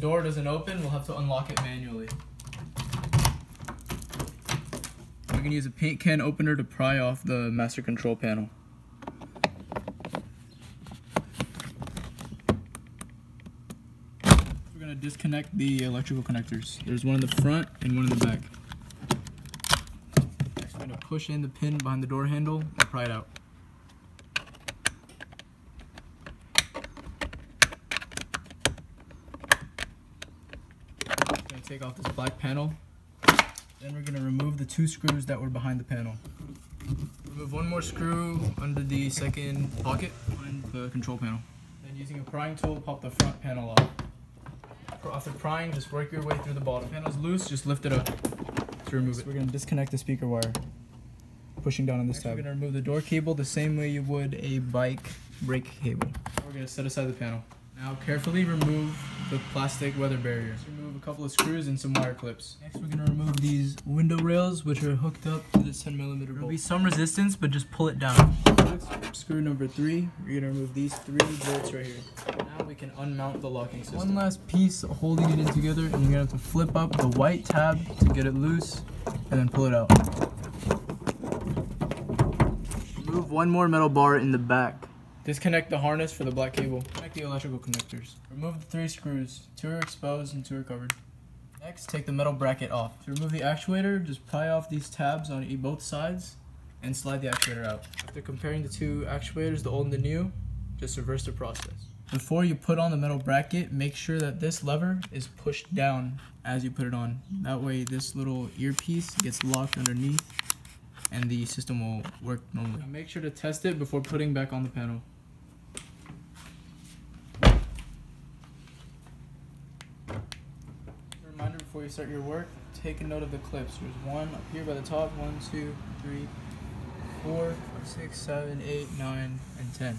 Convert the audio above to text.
door doesn't open, we'll have to unlock it manually. We're gonna use a paint can opener to pry off the master control panel. We're gonna disconnect the electrical connectors. There's one in the front and one in the back. Gonna push in the pin behind the door handle and pry it out. Take off this black panel. Then we're gonna remove the two screws that were behind the panel. Remove one more screw under the second pocket behind the control panel. Then using a prying tool, pop the front panel off. After prying, just work your way through the bottom. Panel's loose, just lift it up to remove it. We're gonna disconnect the speaker wire, pushing down on this tab. We're gonna remove the door cable the same way you would a bike brake cable. We're gonna set aside the panel. Now carefully remove the plastic weather barrier. Just remove a couple of screws and some wire clips. Next we're gonna remove these window rails which are hooked up to this 10 millimeter bolt. There'll be some resistance but just pull it down. Next, screw number three, we're gonna remove these three bolts right here. Now we can unmount the locking system. One last piece holding it in together and you're gonna have to flip up the white tab to get it loose and then pull it out. Remove one more metal bar in the back. Disconnect the harness for the black cable. Connect the electrical connectors. Remove the three screws. Two are exposed and two are covered. Next, take the metal bracket off. To remove the actuator, just pry off these tabs on both sides and slide the actuator out. After comparing the two actuators, the old and the new, just reverse the process. Before you put on the metal bracket, make sure that this lever is pushed down as you put it on. That way this little earpiece gets locked underneath and the system will work normally. Make sure to test it before putting back on the panel. Reminder before you start your work, take a note of the clips. There's one up here by the top, one, two, three, four, six, seven, eight, nine, and ten.